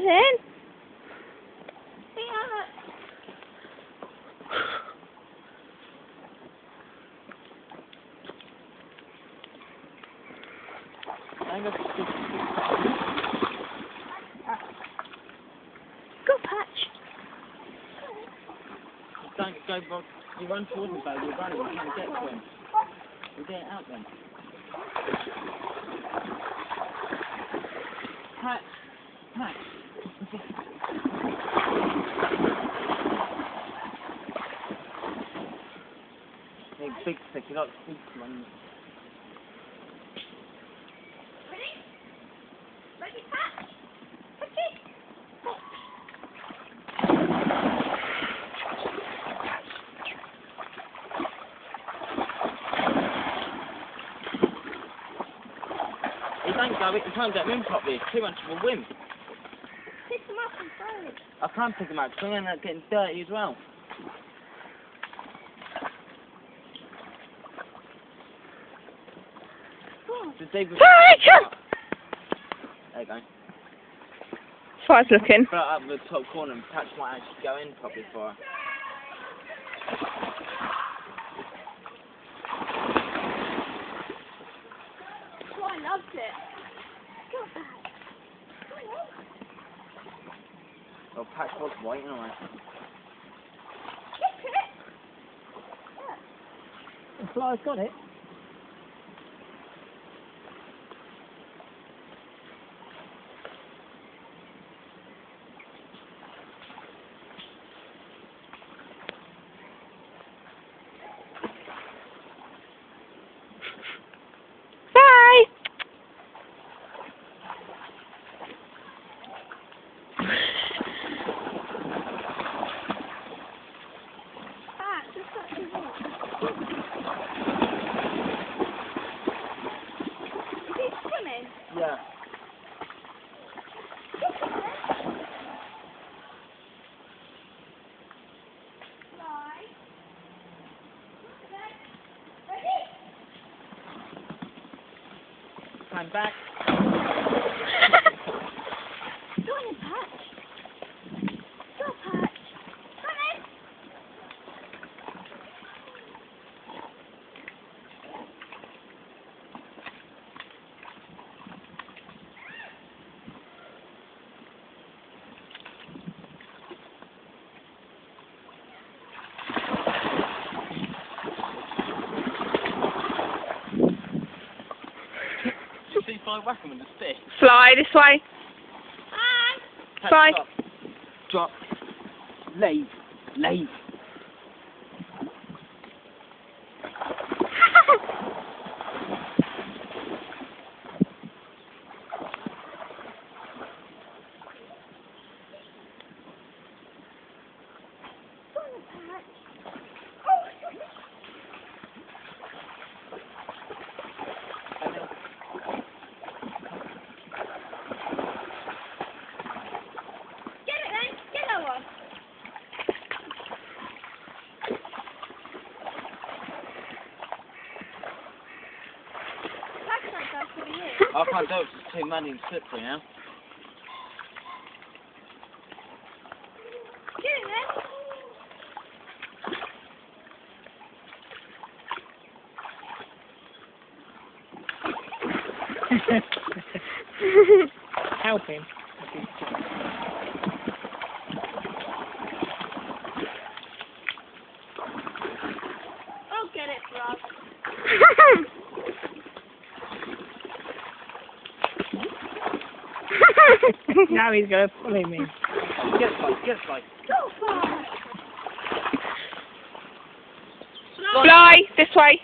it then. Yeah. Go, Patch. Don't go, Bob. You run towards him, baby. You're running. You can't get to him. You get out then. Pat. Pat. Big, big stick. You like big one. Ready, Pat? You don't go. You can't get him in properly. It's too much of a whim. Pick them up and throw them. I can't pick him out because I'm going to end up getting dirty as well. So David, there you go. Spider's looking. Put it up the top corner and Patch might actually go in properly for her. Oh, I loved it. Go back. Well, Patch was waiting on her. It. The fly's got it. Time back. Go on, Patch. Go, Patch. Come in. You see Fly whack him with the stick. Fly this way. Hi. Drop. Drop. Leave. Leave. Go on, Patch. Get it then. Get that one. Patch like that for you. I can't do it 'cause it's too muddy and slippery now. Get it then. Help him. I'll get it, Rob. now he's going to pull me. in. Get Fly. Get Fly. Go far. Fly this way.